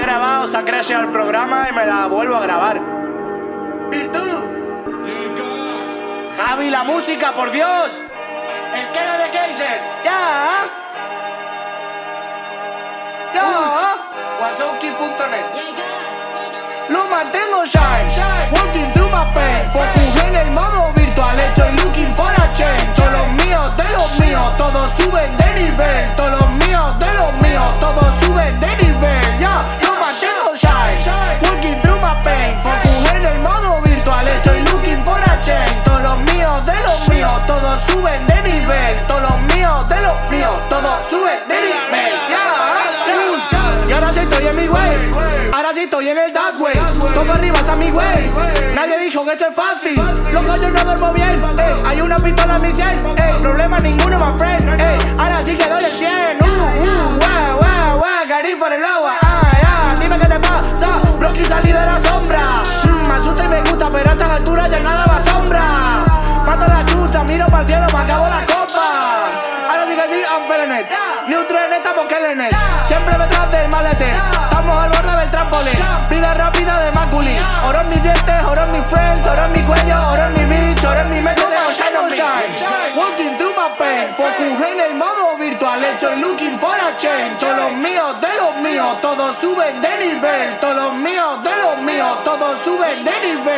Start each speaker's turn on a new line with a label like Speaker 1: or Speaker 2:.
Speaker 1: ha grabado, se ha crasheado el programa y me la vuelvo a grabar. Virtud. Javi, la música, por Dios. Esquero de Kaiser. Ya. Ya. Wasauki.net. Lo mantengo shine, walking through my pain Focus en el modo virtual, estoy looking for a change Todos los míos de los míos, todos suben de nivel Sí estoy en el dark way. Todo arriba es a mi way Nadie dijo que esto es fácil. Loco yo no duermo bien ey, Hay una pistola en mi 100 ey, Problema ninguno my friend ey, Ahora sí que doy el 100 Uh, uh, guau, guau Cari por el agua ah, ya, Dime qué te pasa. Broski salí de la sombra. Mm, Me asusta y me gusta Pero a estas alturas ya nada me asombra. Mato la chucha, miro para el cielo Me acabo la copa. Ahora sí que sí, I'm feeling it. Neutron, estamos killing it Siempre detrás del malete looking for a change. Todos los míos de los míos Todos suben de nivel. Todos los míos de los míos Todos suben de nivel